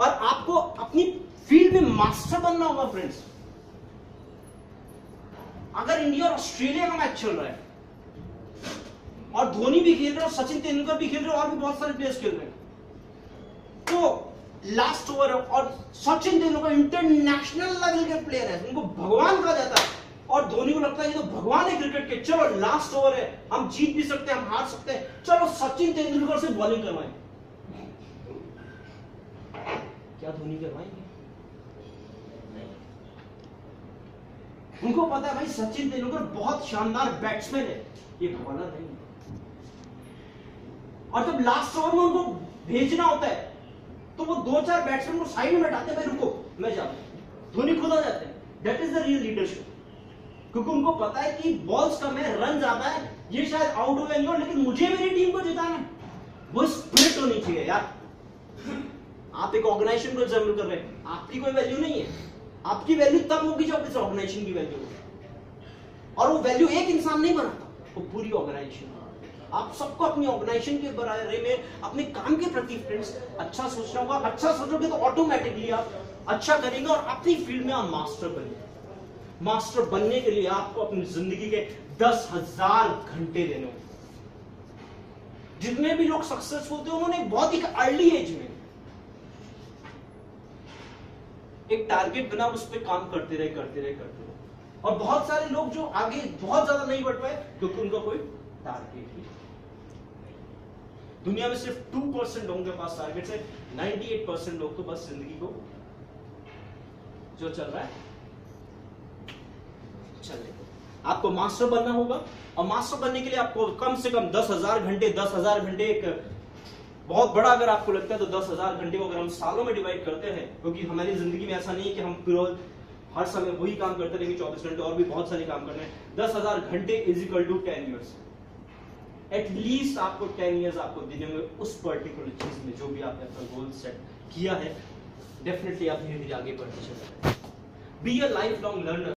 और आपको अपनी फ़ील्ड में मास्टर बनना होगा फ्रेंड्स अगर इंडिया और ऑस्ट्रेलिया का मैच चल रहा है, और धोनी भी खेल रहे हैं सचिन तेंदुलकर भी खेल रहे हैं, और भी बहुत सारे प्लेयर्स खेल रहे हैं तो लास्ट ओवर है, और सचिन तेंदुलकर इंटरनेशनल लेवल के प्लेयर है, उनको भगवान कहा जाता है। और धोनी को लगता है ये तो भगवान है क्रिकेट के। चलो लास्ट ओवर है, हम जीत भी सकते हैं, हम हार सकते हैं। चलो, सचिन तेंदुलकर से बॉलिंग करवाएँ। क्या धोनी करवाएँगे? उनको पता है भाई, सचिन तेंदुलकर बहुत शानदार बैट्समैन है। ये बॉलर नहीं है। और जब लास्ट ओवर में उनको भेजना होता है तो वो दो चार बैट्समैन को साइड में बैठाते भाई, रुको, मैं जाता हूँ। धोनी खुद आ जाते हैं। That is the real leadership क्योंकि उनको पता है कि बॉल्स कम है रन ज़्यादा है, ये शायद आउट हो जाएँगे लेकिन मुझे मेरी टीम को जिताना है। वो स्पिरिट होनी चाहिए, यार। आप एक ऑर्गेनाइजेशन को एग्जामिन कर रहे हैं, आपकी कोई वैल्यू नहीं है। आपकी वैल्यू तब होगी जब इस ऑर्गेनाइजेशन की वैल्यू होगी। और वो वैल्यू एक इंसान नहीं बनाता, वो पूरी ऑर्गेनाइजेशन आप सबको अपनी ऑर्गेनाइजेशन के बारे में, अपने काम के प्रति फ्रेंड्स अच्छा सोचना होगा। अच्छा सोचोगे तो ऑटोमेटिकली आप अच्छा करेंगे और अपनी फ़ील्ड में आप मास्टर बनेंगे। मास्टर बनने के लिए आपको अपनी ज़िंदगी के दस हज़ार घंटे देने होंगे। जितने भी लोग सक्सेसफुल थे, उन्होंने बहुत ही अर्ली एज में एक टारगेट बना, उस पर काम करते रहे करते रहे करते रहे। और बहुत सारे लोग जो आगे बहुत ज़्यादा नहीं बढ़ पाए, क्योंकि उनका कोई टारगेट ही दुनिया में सिर्फ़ टू परसेंट लोगों के पास टारगेट है नाइनटी एट परसेंट लोग तो बस ज़िंदगी को जो चल रहा है, चले आपको मास्टर बनना होगा, और मास्टर बनने के लिए आपको कम से कम दस हज़ार घंटे, दस हज़ार घंटे एक बहुत बड़ा अगर आपको लगता है तो दस हज़ार घंटे को अगर हम सालों में डिवाइड करते हैं, क्योंकि तो हमारी ज़िंदगी में ऐसा नहीं है कि हम पूरा हर समय वही काम करते रहेंगे, चौबीस घंटे और भी बहुत सारे काम करने हैं। दस हज़ार घंटे is equal to ten years at least आपको टेन ईयर्स आपको देने में उस पर्टिकुलर चीज़ में जो भी आपने अपना गोल सेट किया है। डेफिनेटली आप धीरे धीरे आगे बढ़ते चले be a life long learner